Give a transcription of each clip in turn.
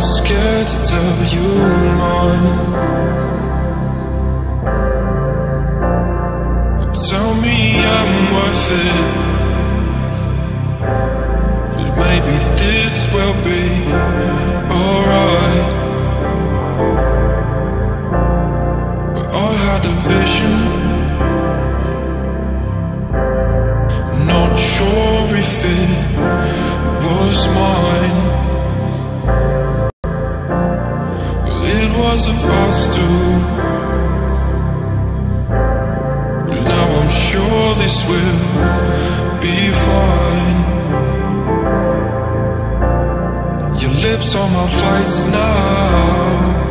mine. Tell you, mine. tell me I'm worth it. But maybe this will be alright. But I had a vision. Not sure if it was mine. This will be fine. Your lips on my face now.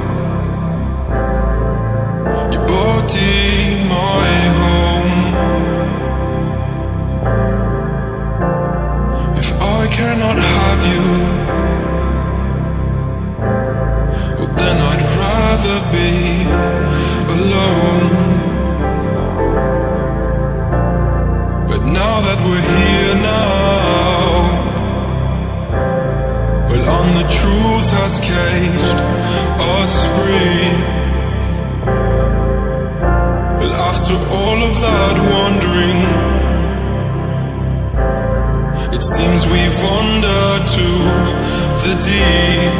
On the truth has caged us free. Well, after all of that wandering, it seems we've wandered to the deep.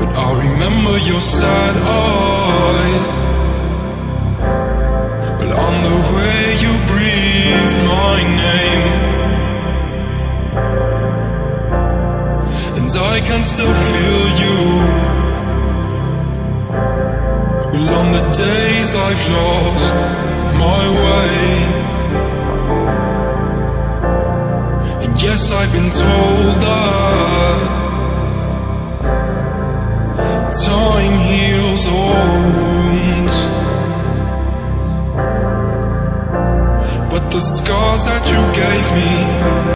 But I remember your sad eyes. And I can still feel you. Well, on the days I've lost my way. And yes, I've been told that time heals all wounds. But the scars that you gave me